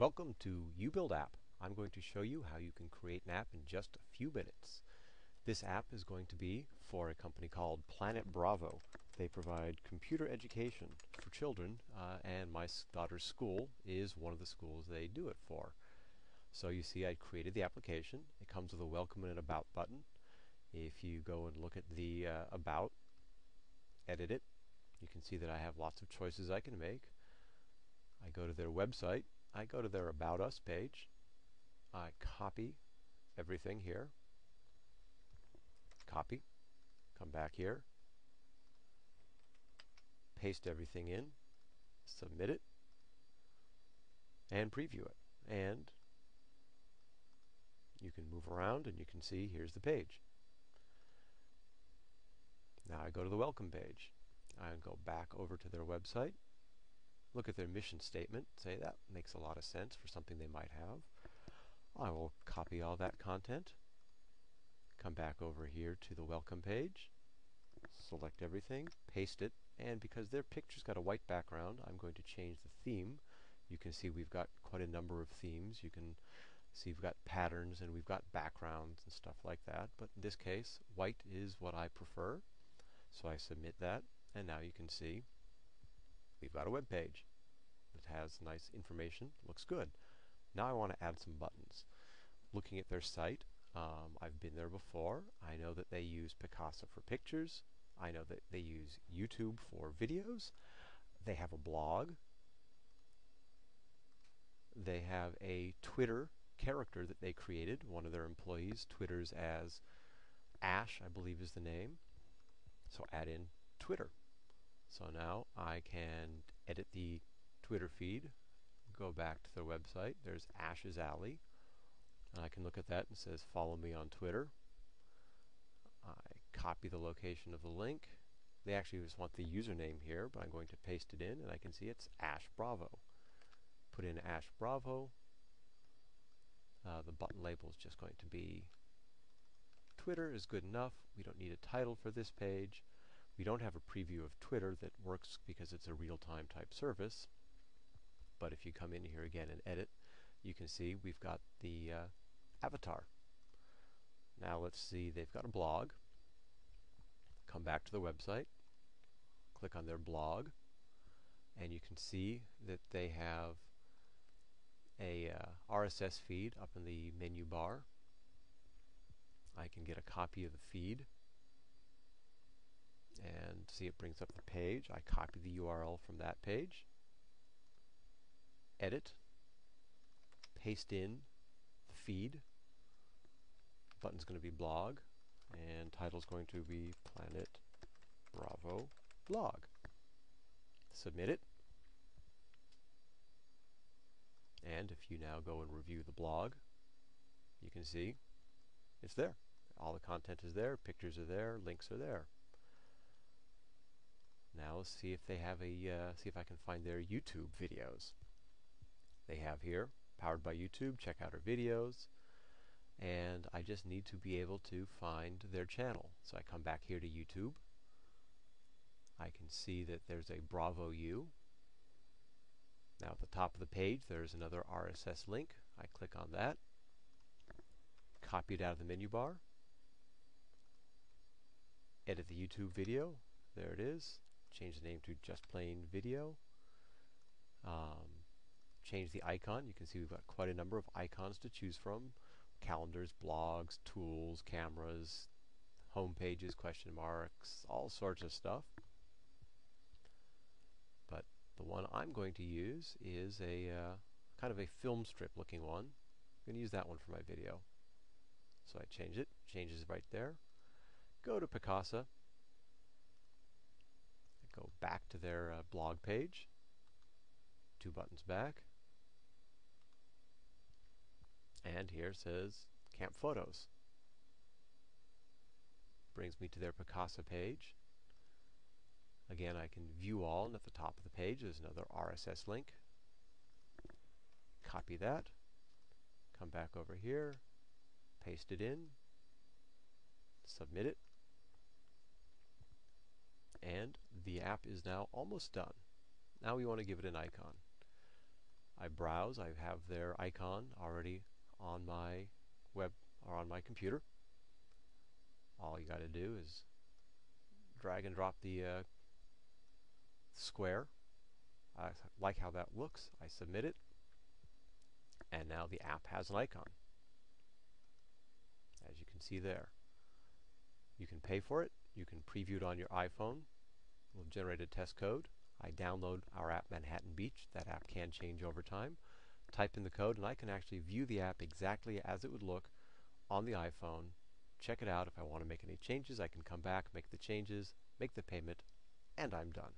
Welcome to uBuildApp. I'm going to show you how you can create an app in just a few minutes. This app is going to be for a company called Planet Bravo. They provide computer education for children, uh, and my daughter's school is one of the schools they do it for. So you see I created the application. It comes with a welcome and an about button. If you go and look at the uh, about, edit it, you can see that I have lots of choices I can make. I go to their website I go to their About Us page. I copy everything here. Copy. Come back here. Paste everything in. Submit it. And preview it. And you can move around and you can see here's the page. Now I go to the welcome page. I go back over to their website look at their mission statement, say that makes a lot of sense for something they might have. I will copy all that content, come back over here to the welcome page, select everything, paste it, and because their picture's got a white background, I'm going to change the theme. You can see we've got quite a number of themes. You can see we've got patterns and we've got backgrounds and stuff like that. But in this case, white is what I prefer. So I submit that, and now you can see we've got a web page that has nice information, looks good. Now I want to add some buttons. Looking at their site, um, I've been there before. I know that they use Picasa for pictures. I know that they use YouTube for videos. They have a blog. They have a Twitter character that they created. One of their employees twitters as Ash, I believe is the name. So add in Twitter. So now I can edit the Twitter feed, go back to their website. There's Ash's Alley. And I can look at that and says follow me on Twitter. I copy the location of the link. They actually just want the username here, but I'm going to paste it in and I can see it's Ash Bravo. Put in Ash Bravo. Uh, the button label is just going to be Twitter is good enough. We don't need a title for this page. We don't have a preview of Twitter that works because it's a real-time type service. But if you come in here again and edit, you can see we've got the uh, avatar. Now let's see, they've got a blog. Come back to the website, click on their blog, and you can see that they have a uh, RSS feed up in the menu bar. I can get a copy of the feed and see it brings up the page. I copy the URL from that page, edit, paste in the feed. Button's going to be blog, and title's going to be Planet Bravo blog. Submit it. And if you now go and review the blog, you can see it's there. All the content is there, pictures are there, links are there. Now let's see if they have a, uh, see if I can find their YouTube videos. They have here, powered by YouTube, check out our videos. And I just need to be able to find their channel. So I come back here to YouTube. I can see that there's a Bravo U. Now at the top of the page there's another RSS link. I click on that. Copy it out of the menu bar. Edit the YouTube video. There it is change the name to just plain video. Um, change the icon. You can see we've got quite a number of icons to choose from. Calendars, blogs, tools, cameras, home pages, question marks, all sorts of stuff. But the one I'm going to use is a uh, kind of a film strip looking one. I'm going to use that one for my video. So I change it, changes right there. Go to Picasa, go back to their uh, blog page, two buttons back, and here says Camp Photos. Brings me to their Picasa page. Again, I can view all, and at the top of the page there's another RSS link. Copy that, come back over here, paste it in, submit it, and the app is now almost done. Now we want to give it an icon. I browse, I have their icon already on my web or on my computer. All you got to do is drag and drop the uh, square. I like how that looks. I submit it. And now the app has an icon. As you can see there. You can pay for it. You can preview it on your iPhone. We'll generate a test code. I download our app Manhattan Beach. That app can change over time. Type in the code and I can actually view the app exactly as it would look on the iPhone. Check it out. If I want to make any changes, I can come back, make the changes, make the payment, and I'm done.